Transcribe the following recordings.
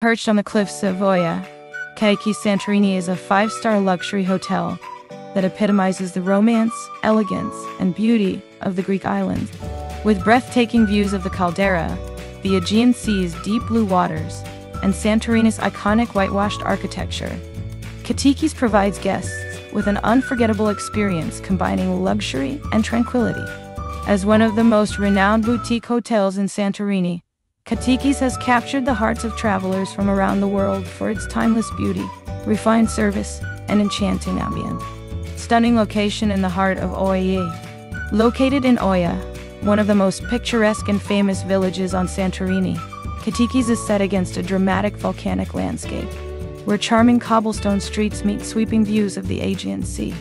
Perched on the cliffs of Oia, Katikies Santorini is a five-star luxury hotel that epitomizes the romance, elegance, and beauty of the Greek islands. With breathtaking views of the caldera, the Aegean Sea's deep blue waters, and Santorini's iconic whitewashed architecture, Katikies provides guests with an unforgettable experience combining luxury and tranquility. As one of the most renowned boutique hotels in Santorini, Katikies has captured the hearts of travelers from around the world for its timeless beauty, refined service, and enchanting ambience. Stunning location in the heart of Oia. Located in Oia, one of the most picturesque and famous villages on Santorini, Katikies is set against a dramatic volcanic landscape, where charming cobblestone streets meet sweeping views of the Aegean Sea.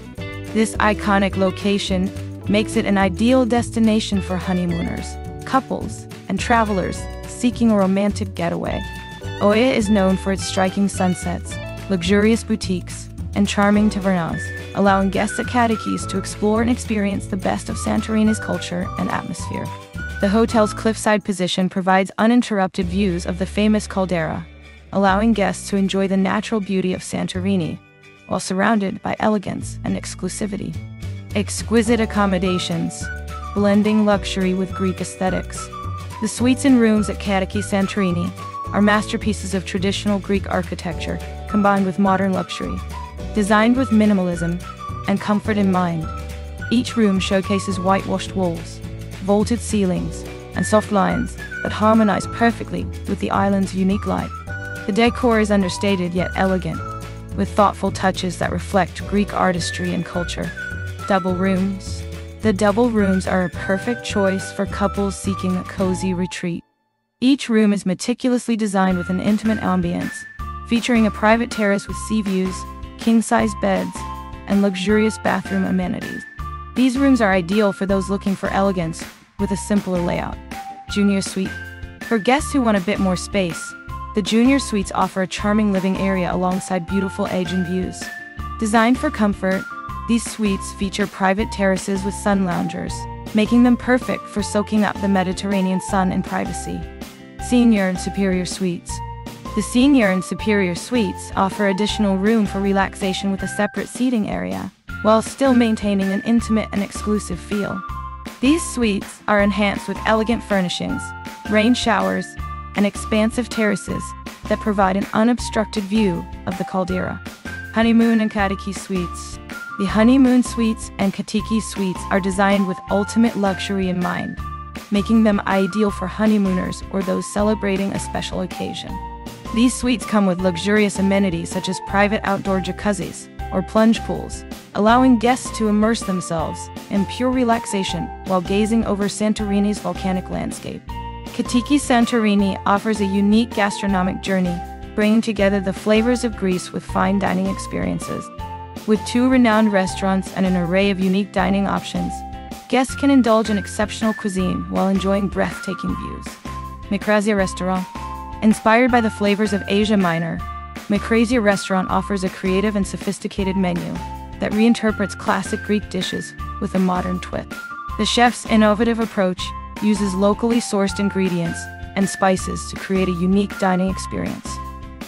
This iconic location makes it an ideal destination for honeymooners, couples, and travelers seeking a romantic getaway. Oia is known for its striking sunsets, luxurious boutiques, and charming tavernas, allowing guests at Katikies to explore and experience the best of Santorini's culture and atmosphere. The hotel's cliffside position provides uninterrupted views of the famous caldera, allowing guests to enjoy the natural beauty of Santorini, while surrounded by elegance and exclusivity. Exquisite accommodations, blending luxury with Greek aesthetics. The suites and rooms at Katikies Santorini are masterpieces of traditional Greek architecture combined with modern luxury. Designed with minimalism and comfort in mind, each room showcases whitewashed walls, vaulted ceilings, and soft lines that harmonize perfectly with the island's unique light. The decor is understated yet elegant, with thoughtful touches that reflect Greek artistry and culture. Double rooms, the double rooms are a perfect choice for couples seeking a cozy retreat. Each room is meticulously designed with an intimate ambience, featuring a private terrace with sea views, king-size beds, and luxurious bathroom amenities. These rooms are ideal for those looking for elegance with a simpler layout. Junior Suite. For guests who want a bit more space, the Junior Suites offer a charming living area alongside beautiful Aegean views. Designed for comfort, these suites feature private terraces with sun loungers, making them perfect for soaking up the Mediterranean sun in privacy. Senior and Superior Suites The Senior and Superior Suites offer additional room for relaxation with a separate seating area, while still maintaining an intimate and exclusive feel. These suites are enhanced with elegant furnishings, rain showers, and expansive terraces that provide an unobstructed view of the caldera. Honeymoon and Katikies Suites the honeymoon suites and Katikies suites are designed with ultimate luxury in mind, making them ideal for honeymooners or those celebrating a special occasion. These suites come with luxurious amenities such as private outdoor jacuzzis or plunge pools, allowing guests to immerse themselves in pure relaxation while gazing over Santorini's volcanic landscape. Katikies Santorini offers a unique gastronomic journey, bringing together the flavors of Greece with fine dining experiences. With two renowned restaurants and an array of unique dining options, guests can indulge in exceptional cuisine while enjoying breathtaking views. Mikrasia Restaurant Inspired by the flavors of Asia Minor, Mikrasia Restaurant offers a creative and sophisticated menu that reinterprets classic Greek dishes with a modern twist. The chef's innovative approach uses locally sourced ingredients and spices to create a unique dining experience.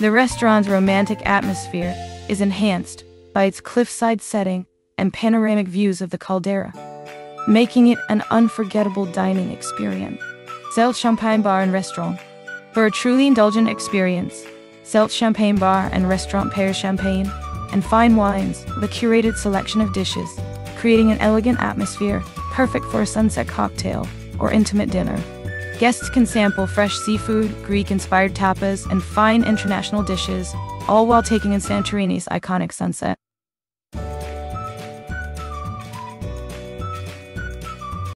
The restaurant's romantic atmosphere is enhanced by its cliffside setting and panoramic views of the caldera, making it an unforgettable dining experience. Zelt Champagne Bar and Restaurant. For a truly indulgent experience, Zelt Champagne Bar and Restaurant pairs champagne and fine wines with a curated selection of dishes, creating an elegant atmosphere perfect for a sunset cocktail or intimate dinner. Guests can sample fresh seafood, Greek inspired tapas, and fine international dishes, all while taking in Santorini's iconic sunset.